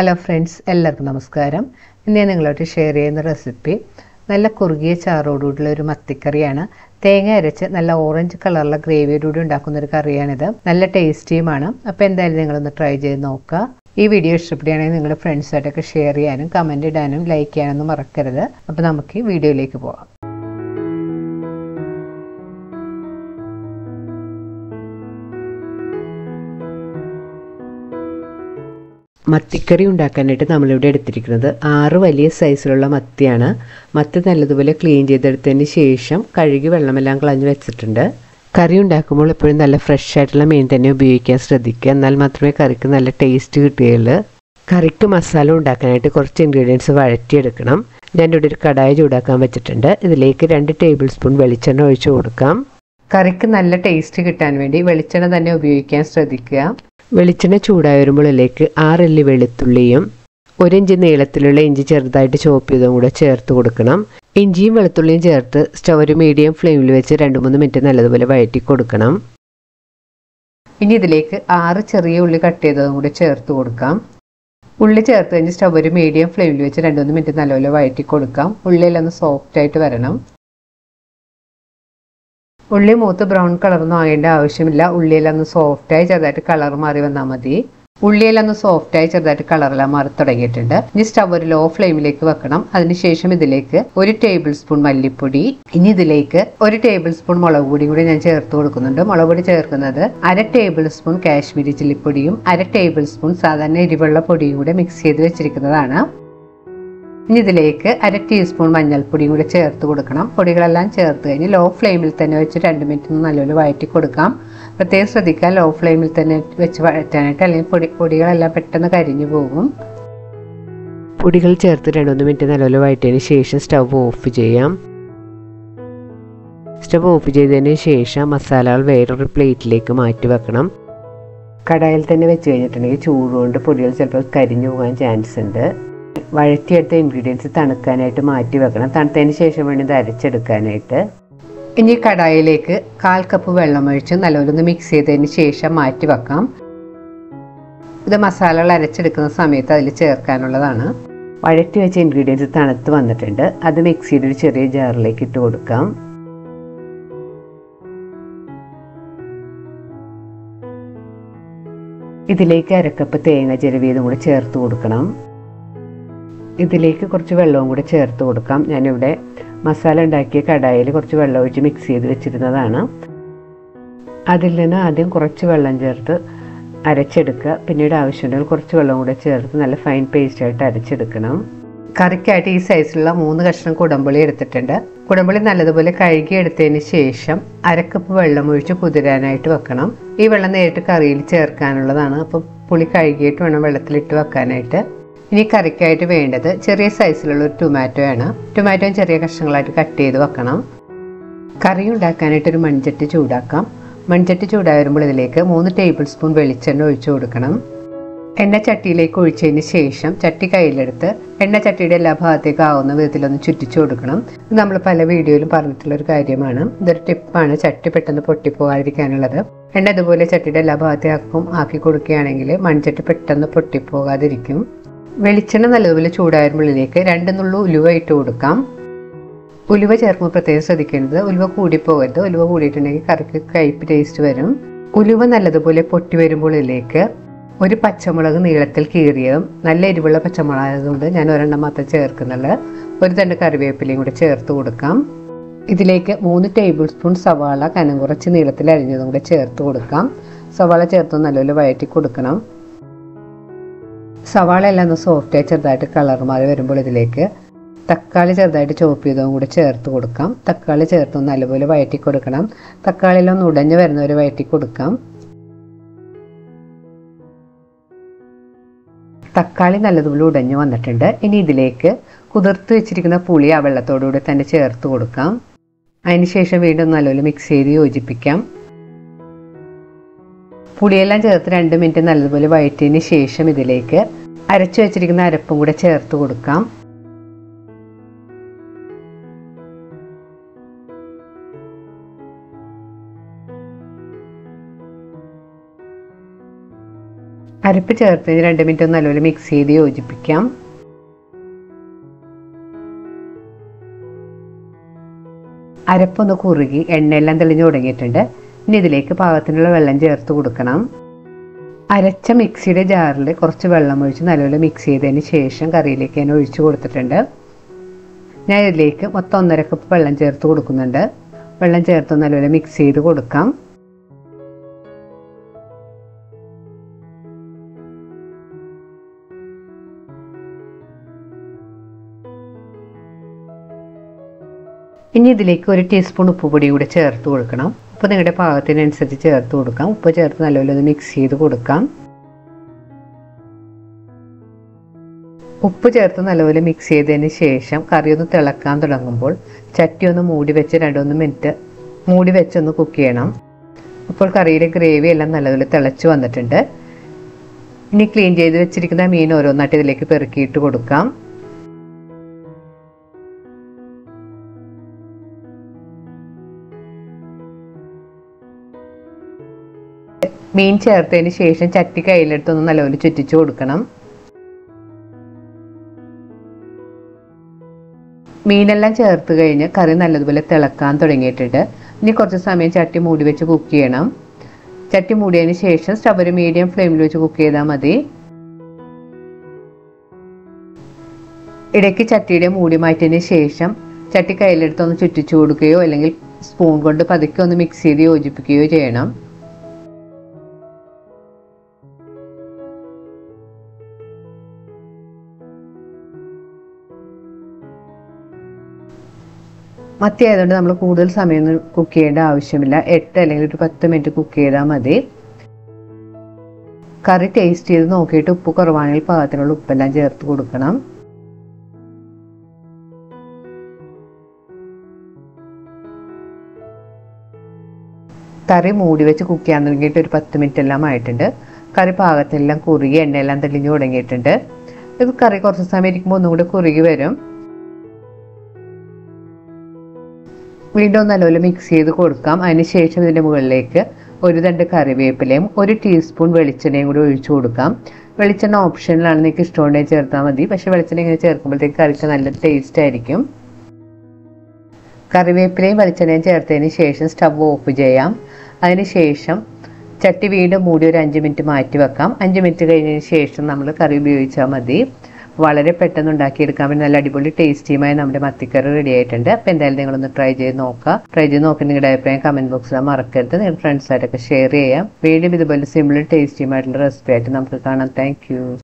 Hello friends എല്ലാവർക്കും നമസ്കാരം. ഇന്ന് ഞാൻ നിങ്ങളോട്ട് ഷെയർ ചെയ്യുന്ന റെസിപ്പി നല്ല കുറുകിയ ചാറോടുകൂടിയുള്ള ഒരു മത്തിക്കറിയാണ്. തേങ്ങ അരച്ച് നല്ല ഓറഞ്ച് കളറുള്ള ഗ്രേവിയോടുകൂടി ഉണ്ടാക്കുന്ന ഒരു കറിയാണിത്. നല്ല ടേസ്റ്റിയുമാണ് അപ്പോൾ എന്തായാലും നിങ്ങളൊന്ന് ട്രൈ ചെയ്ത് നോക്കുക. ഈ വീഡിയോ ഇഷ്ടപ്പെടുകയാണെങ്കിൽ നിങ്ങളുടെ ഫ്രണ്ട്സായിട്ടൊക്കെ ഷെയർ ചെയ്യാനും കമന്റ് ഇടാനും ലൈക്ക് ചെയ്യാനൊന്നും മറക്കരുത്. അപ്പോൾ നമുക്ക് ഈ വീഡിയോയിലേക്ക് പോകാം മത്തിക്കറി ഉണ്ടാക്കാനായിട്ട് നമ്മളിവിടെ എടുത്തിരിക്കുന്നത്. ആറ് വലിയ സൈസിലുള്ള മത്തിയാണ്. മത്തി നല്ലതുപോലെ ക്ലീൻ ചെയ്തെടുത്തതിന് ശേഷം കഴുകി വെള്ളമെല്ലാം കളഞ്ഞ് വെച്ചിട്ടുണ്ട്. കറി ഉണ്ടാക്കുമ്പോൾ എപ്പോഴും നല്ല ഫ്രഷ് ആയിട്ടുള്ള മീൻ തന്നെ ഉപയോഗിക്കാൻ ശ്രദ്ധിക്കുക. എന്നാൽ മാത്രമേ കറിക്ക് നല്ല ടേസ്റ്റ് കിട്ടുകയുള്ളൂ. കറിക്ക് മസാല ഉണ്ടാക്കാനായിട്ട് കുറച്ച് ഇൻഗ്രീഡിയൻസ് വഴറ്റിയെടുക്കണം. ഇവിടെ ഒരു കടായ ചൂടാക്കാൻ വെച്ചിട്ടുണ്ട്. ഇതിലേക്ക് രണ്ട് ടേബിൾ സ്പൂൺ വെളിച്ചെണ്ണ ഒഴിച്ചു കൊടുക്കാം. കറിക്ക് നല്ല ടേസ്റ്റ് കിട്ടാൻ വേണ്ടി വെളിച്ചെണ്ണ തന്നെ ഉപയോഗിക്കാൻ ശ്രദ്ധിക്കുക. വെളിച്ചെണ്ണ ചൂടായി വരുമ്പോഴിലേക്ക് ആറല്ലി വെളുത്തുള്ളിയും ഒരു ഇഞ്ച് നീളത്തിലുള്ള ഇഞ്ചി ചെറുതായിട്ട് ചോപ്പ് ചെയ്തും കൂടെ ചേർത്ത് കൊടുക്കണം. ഇഞ്ചിയും വെളുത്തുള്ളിയും ചേർത്ത് സ്റ്റവ് ഒരു മീഡിയം ഫ്ലെയിമിൽ വെച്ച് രണ്ട് മൂന്ന് മിനിറ്റ് നല്ലതുപോലെ വഴറ്റി കൊടുക്കണം. ഇനി ഇതിലേക്ക് ആറ് ചെറിയ ഉള്ളി കട്ട് ചെയ്തതും കൂടി ചേർത്ത് കൊടുക്കാം. ഉള്ളി ചേർത്ത് കഴിഞ്ഞ് സ്റ്റവ് ഒരു മീഡിയം ഫ്ലെയിമിൽ വെച്ച് രണ്ട് മൂന്ന് മിനിറ്റ് നല്ലപോലെ വഴറ്റി കൊടുക്കാം. ഉള്ളിയിലൊന്ന് സോഫ്റ്റ് ആയിട്ട് വരണം. ഉള്ളി മൂത്ത് ബ്രൗൺ കളറൊന്നും ആകേണ്ട ആവശ്യമില്ല. ഉള്ളിയിലൊന്ന് സോഫ്റ്റായി ചെറുതായിട്ട് കളർ മാറി വന്നാൽ മതി. ഉള്ളിയിലൊന്ന് സോഫ്റ്റായി ചെറുതായിട്ട് കളറെല്ലാം മാറി തുടങ്ങിയിട്ടുണ്ട്. ഇനി സ്റ്റവ് ഒരു ലോ ഫ്ലെയിമിലേക്ക് വെക്കണം. അതിനുശേഷം ഇതിലേക്ക് ഒരു ടേബിൾ സ്പൂൺ മല്ലിപ്പൊടി. ഇനി ഇതിലേക്ക് ഒരു ടേബിൾ സ്പൂൺ മുളക് പൊടി കൂടി ഞാൻ ചേർത്ത് കൊടുക്കുന്നുണ്ട്. മുളക് പൊടി ചേർക്കുന്നത് അര ടേബിൾ സ്പൂൺ കാശ്മീരി ചില്ലിപ്പൊടിയും അര ടേബിൾ സ്പൂൺ സാധാരണ എരിവെള്ള പൊടിയും കൂടെ മിക്സ് ചെയ്ത് വെച്ചിരിക്കുന്നതാണ്. ഇനി ഇതിലേക്ക് അര ടീസ്പൂൺ മഞ്ഞൾപ്പൊടിയും കൂടി ചേർത്ത് കൊടുക്കണം. പൊടികളെല്ലാം ചേർത്ത് കഴിഞ്ഞ് ലോ ഫ്ലെയിമിൽ തന്നെ വെച്ച് രണ്ട് മിനിറ്റ് നല്ലപോലെ വഴറ്റി കൊടുക്കാം. പ്രത്യേകം ശ്രദ്ധിക്കുക ലോ ഫ്ലെയിമിൽ തന്നെ വെച്ച് വഴറ്റാനായിട്ട് അല്ലെങ്കിൽ പൊടി പൊടികളെല്ലാം പെട്ടെന്ന് കരിഞ്ഞു പോകും. പൊടികൾ ചേർത്ത് രണ്ടൊന്ന് മിനിറ്റ് നല്ലപോലെ വഴറ്റിയതിന് ശേഷം സ്റ്റവ് ഓഫ് ചെയ്യാം. സ്റ്റവ് ഓഫ് ചെയ്തതിന് ശേഷം മസാലകൾ വേറൊരു പ്ലേറ്റിലേക്ക് മാറ്റി വെക്കണം. കടായിൽ തന്നെ വെച്ച് കഴിഞ്ഞിട്ടുണ്ടെങ്കിൽ ചൂടുകൊണ്ട് പൊടികൾ ചിലപ്പോൾ കരിഞ്ഞു പോകാൻ ചാൻസ് ഉണ്ട്. വഴറ്റിയെടുത്ത ഇൻഗ്രീഡിയൻസ് തണുക്കാനായിട്ട് മാറ്റി വെക്കണം. തണുത്തതിന് ശേഷം വേണം ഇത് അരച്ചെടുക്കാനായിട്ട്. ഇനി കടായിലേക്ക് കാൽ കപ്പ് വെള്ളമൊഴിച്ച് നല്ലപോലെ മിക്സ് ചെയ്തതിന് ശേഷം മാറ്റി വെക്കാം. ഇത് മസാലകൾ അരച്ചെടുക്കുന്ന സമയത്ത് അതിൽ ചേർക്കാനുള്ളതാണ്. വഴറ്റി വെച്ച ഇൻഗ്രീഡിയൻസ് തണുത്ത് വന്നിട്ടുണ്ട്. അത് മിക്സിയുടെ ഒരു ചെറിയ ജാറിലേക്ക് ഇട്ട് കൊടുക്കാം. ഇതിലേക്ക് അരക്കപ്പ് തേങ്ങ ചിരവിയതും കൂടി ചേർത്ത് കൊടുക്കണം. ഇതിലേക്ക് കുറച്ച് വെള്ളവും കൂടി ചേർത്ത് കൊടുക്കാം. ഞാനിവിടെ മസാല ഉണ്ടാക്കിയ കടായിൽ കുറച്ച് വെള്ളം ഒഴിച്ച് മിക്സ് ചെയ്ത് വെച്ചിരുന്നതാണ്. അതിൽ നിന്ന് ആദ്യം കുറച്ച് വെള്ളം ചേർത്ത് അരച്ചെടുക്കുക. പിന്നീട് ആവശ്യമുണ്ടെങ്കിൽ കുറച്ച് വെള്ളം കൂടെ ചേർത്ത് നല്ല ഫൈൻ പേസ്റ്റ് ആയിട്ട് അരച്ചെടുക്കണം. കറിക്കായിട്ട് ഈ സൈസിലുള്ള മൂന്ന് കഷ്ണം കുടമ്പുളി എടുത്തിട്ടുണ്ട്. കുടമ്പുളി നല്ലതുപോലെ കഴുകി എടുത്തതിന് ശേഷം അരക്കപ്പ് വെള്ളം ഒഴിച്ച് കുതിരാനായിട്ട് വെക്കണം. ഈ വെള്ളം നേരിട്ട് കറിയിൽ ചേർക്കാനുള്ളതാണ്. അപ്പോൾ പുളി കഴുകിയിട്ട് വേണം വെള്ളത്തിലിട്ട് വെക്കാനായിട്ട്. ഇനി കറിക്കായിട്ട് വേണ്ടത് ചെറിയ സൈസിലുള്ള ഒരു ടൊമാറ്റോ ആണ്. ടൊമാറ്റോയും ചെറിയ കഷ്ണങ്ങളായിട്ട് കട്ട് ചെയ്ത് വെക്കണം. കറി ഉണ്ടാക്കാനായിട്ട് ഒരു മൺചട്ടി ചൂടാക്കാം. മൺചട്ടി ചൂടായി വരുമ്പോൾ ഇതിലേക്ക് മൂന്ന് ടേബിൾ സ്പൂൺ വെളിച്ചെണ്ണ ഒഴിച്ചു കൊടുക്കണം. എണ്ണ ചട്ടിയിലേക്ക് ഒഴിച്ചതിന് ശേഷം ചട്ടി കയ്യിലെടുത്ത് എണ്ണ ചട്ടിയുടെ എല്ലാ ഭാഗത്തേക്കും ആവുന്ന വിധത്തിലൊന്ന് ചുറ്റിച്ചു കൊടുക്കണം. ഇത് നമ്മൾ പല വീഡിയോയിലും പറഞ്ഞിട്ടുള്ള ഒരു കാര്യമാണ്. ഇതൊരു ടിപ്പാണ് ചട്ടി പെട്ടെന്ന് പൊട്ടിപ്പോകാതിരിക്കാനുള്ളത്. എണ്ണ ഇതുപോലെ ചട്ടിയുടെ എല്ലാ ഭാഗത്തേക്കും ആക്കി കൊടുക്കുകയാണെങ്കിൽ മൺചട്ടി പെട്ടെന്ന് പൊട്ടിപ്പോകാതിരിക്കും. വെളിച്ചെണ്ണ നല്ലതുപോലെ ചൂടായുമ്പോഴേക്ക് രണ്ട് നുള്ളു ഉലുവ ഇട്ട് കൊടുക്കാം. ഉലുവ ചേർക്കുമ്പോൾ പ്രത്യേകം ശ്രദ്ധിക്കേണ്ടത് ഉലുവ കൂടിപ്പോകരുത്. ഉലുവ കൂടിയിട്ടുണ്ടെങ്കിൽ കറിക്ക് കയ്പ് ടേസ്റ്റ് വരും. ഉലുവ നല്ലതുപോലെ പൊട്ടി വരുമ്പോളിലേക്ക് ഒരു പച്ചമുളക് നീളത്തിൽ കീറിയതും നല്ല എരിവുള്ള പച്ചമുളക് ആയതുകൊണ്ട് ഞാൻ ഒരെണ്ണം മാത്രം ചേർക്കുന്നുള്ളത് ഒരു തണ്ട് കറിവേപ്പിലയും കൂടി ചേർത്ത് കൊടുക്കാം. ഇതിലേക്ക് മൂന്ന് ടേബിൾ സ്പൂൺ സവാള കനം കുറച്ച് നീളത്തിൽ അരിഞ്ഞതും കൂടി ചേർത്ത് കൊടുക്കാം. സവാള ചേർത്ത് നല്ലപോലെ വഴറ്റി കൊടുക്കണം. സവാള എല്ലാം ഒന്ന് സോഫ്റ്റായി ചെറുതായിട്ട് കളർ മാറി വരുമ്പോൾ ഇതിലേക്ക് തക്കാളി ചെറുതായിട്ട് ചോപ്പ് ചെയ്തതും കൂടി ചേർത്ത് കൊടുക്കാം. തക്കാളി ചേർത്ത് നല്ലപോലെ വയറ്റി കൊടുക്കണം. തക്കാളിയിലൊന്ന് ഉടഞ്ഞു വരുന്നവരെ വയറ്റി കൊടുക്കാം. തക്കാളി നല്ലതുപോലെ ഉടഞ്ഞു വന്നിട്ടുണ്ട്. ഇനി ഇതിലേക്ക് കുതിർത്ത് വെച്ചിരിക്കുന്ന പുളി ആ വെള്ളത്തോടുകൂടി തന്നെ ചേർത്ത് കൊടുക്കാം. അതിനുശേഷം വീണ്ടും നല്ലപോലെ മിക്സ് ചെയ്ത് യോജിപ്പിക്കാം. പുളിയെല്ലാം ചേർത്ത് രണ്ട് മിനിറ്റ് നല്ലതുപോലെ വഴറ്റിയതിന് ശേഷം ഇതിലേക്ക് അരച്ചു വെച്ചിരിക്കുന്ന അരപ്പും കൂടെ ചേർത്ത് കൊടുക്കാം. അരപ്പ് ചേർത്തതിന് രണ്ട് മിനിറ്റ് ഒന്ന് നല്ലപോലെ മിക്സ് ചെയ്ത് യോജിപ്പിക്കാം. അരപ്പൊന്ന് കുറുകി എണ്ണയെല്ലാം തെളിഞ്ഞു തുടങ്ങിയിട്ടുണ്ട്. ഇനി ഇതിലേക്ക് പാകത്തിനുള്ള വെള്ളം ചേർത്ത് കൊടുക്കണം. അരച്ച മിക്സിയുടെ ജാറിൽ കുറച്ച് വെള്ളം ഒഴിച്ച് നല്ലപോലെ മിക്സ് ചെയ്തതിന് ശേഷം കറിയിലേക്ക് ഞാൻ ഒഴിച്ച് കൊടുത്തിട്ടുണ്ട്. ഞാൻ ഇതിലേക്ക് മൊത്തം ഒന്നര കപ്പ് വെള്ളം ചേർത്ത് കൊടുക്കുന്നുണ്ട്. വെള്ളം ചേർത്ത് നല്ലപോലെ മിക്സ് ചെയ്ത് കൊടുക്കാം. ഇനി ഇതിലേക്ക് ഒരു ടീസ്പൂൺ ഉപ്പ് പൊടി കൂടി ചേർത്ത് കൊടുക്കണം. ഉപ്പ് നിങ്ങളുടെ പാകത്തിനനുസരിച്ച് ചേർത്ത് കൊടുക്കാം. ഉപ്പ് ചേർത്ത് നല്ലപോലെ ഒന്ന് മിക്സ് ചെയ്ത് കൊടുക്കാം. ഉപ്പ് ചേർത്ത് നല്ലപോലെ മിക്സ് ചെയ്തതിന് ശേഷം കറി ഒന്ന് തിളക്കാൻ തുടങ്ങുമ്പോൾ ചട്ടി ഒന്ന് മൂടി വെച്ച് രണ്ടൊന്ന് മിനിറ്റ് മൂടി വെച്ചൊന്ന് കുക്ക് ചെയ്യണം. അപ്പോൾ കറിയിലെ ഗ്രേവി എല്ലാം നല്ലപോലെ തിളച്ച് വന്നിട്ടുണ്ട്. ഇനി ക്ലീൻ ചെയ്ത് വെച്ചിരിക്കുന്ന മീൻ ഓരോന്നായിട്ട് ഇതിലേക്ക് പെറുക്കിയിട്ട് കൊടുക്കാം. മീൻ ചേർത്തതിന് ശേഷം ചട്ടി കയ്യിലെടുത്തൊന്ന് നല്ലപോലെ ചുറ്റിച്ചു കൊടുക്കണം. മീനെല്ലാം ചേർത്ത് കഴിഞ്ഞ് കറി നല്ലതുപോലെ തിളക്കാൻ തുടങ്ങിയിട്ടുണ്ട്. ഇനി കുറച്ച് സമയം ചട്ടി മൂടി വെച്ച് കുക്ക് ചെയ്യണം. ചട്ടി മൂടിയതിന് ശേഷം സ്റ്റവ് ഒരു മീഡിയം ഫ്ലെയിമിൽ വെച്ച് കുക്ക് ചെയ്താൽ മതി. ഇടയ്ക്ക് ചട്ടിയുടെ മൂടി മാറ്റിയതിന് ശേഷം ചട്ടി കയ്യിലെടുത്തൊന്ന് ചുറ്റിച്ചു കൊടുക്കുകയോ അല്ലെങ്കിൽ സ്പൂൺ കൊണ്ട് പതുക്കെ ഒന്ന് മിക്സ് ചെയ്ത് യോജിപ്പിക്കുകയോ ചെയ്യണം. മത്തി ആയതുകൊണ്ട് നമ്മൾ കൂടുതൽ സമയം കുക്ക് ചെയ്യേണ്ട ആവശ്യമില്ല. എട്ട് അല്ലെങ്കിൽ ഒരു പത്ത് മിനിറ്റ് കുക്ക് ചെയ്താൽ മതി. കറി ടേസ്റ്റ് ചെയ്ത് നോക്കിയിട്ട് ഉപ്പ് കുറവാണെങ്കിൽ പാകത്തിനുള്ള ഉപ്പെല്ലാം ചേർത്ത് കൊടുക്കണം. കറി മൂടി വെച്ച് കുക്ക് ചെയ്യാൻ തുടങ്ങിയിട്ട് ഒരു പത്ത് മിനിറ്റ് എല്ലാം ആയിട്ടുണ്ട്. കറി പാകത്തിനെല്ലാം കുറുകി എണ്ണയെല്ലാം തെളിഞ്ഞു തുടങ്ങിയിട്ടുണ്ട്. ഇത് കറി കുറച്ച് സമയം ഇരിക്കുമ്പോൾ ഒന്നും കൂടി കുറുകി വരും. വീണ്ടും നല്ലപോലെ മിക്സ് ചെയ്ത് കൊടുക്കാം. അതിനുശേഷം ഇതിന്റെ മുകളിലേക്ക് ഒരു രണ്ട് കറിവേപ്പിലയും ഒരു ടീസ്പൂൺ വെളിച്ചെണ്ണയും കൂടി ഒഴിച്ചു കൊടുക്കാം. വെളിച്ചെണ്ണ ഓപ്ഷനിലാണ് നിങ്ങൾക്ക് ഇഷ്ടമുണ്ടെങ്കിൽ ചേർത്താൽ മതി. പക്ഷേ വെളിച്ചെണ്ണ ഇങ്ങനെ ചേർക്കുമ്പോഴത്തേക്ക് കറിക്ക് നല്ല ടേസ്റ്റ് ആയിരിക്കും. കറിവേപ്പിലയും വെളിച്ചെണ്ണയും ചേർത്തതിന് ശേഷം സ്റ്റവ് ഓഫ് ചെയ്യാം. അതിനുശേഷം ചട്ടി വീണ്ടും മൂടി ഒരു അഞ്ച് മിനിറ്റ് മാറ്റി വെക്കാം. അഞ്ച് മിനിറ്റ് കഴിഞ്ഞതിന് ശേഷം നമ്മൾ കറി ഉപയോഗിച്ചാൽ മതി. വളരെ പെട്ടെന്ന് ഉണ്ടാക്കിയെടുക്കാൻ വേണ്ടി നല്ല അടിപൊളി ടേസ്റ്റിയുമായി നമ്മുടെ മത്തിക്കറി റെഡി ആയിട്ടുണ്ട്. അപ്പോൾ എന്തായാലും നിങ്ങളൊന്ന് ട്രൈ ചെയ്ത് നോക്കുക. ട്രൈ ചെയ്ത് നോക്കി നിങ്ങളുടെ അഭിപ്രായം കമന്റ് ബോക്സിൽ മറക്കരുത്. നിങ്ങൾ ഫ്രണ്ട്സായിട്ടൊക്കെ ഷെയർ ചെയ്യാം. വീണ്ടും ഇതുപോലെ സിമ്പിൾ ടേസ്റ്റിയുമായിട്ടുള്ള റെസിപ്പി ആയിട്ട് നമുക്ക് കാണാം. താങ്ക്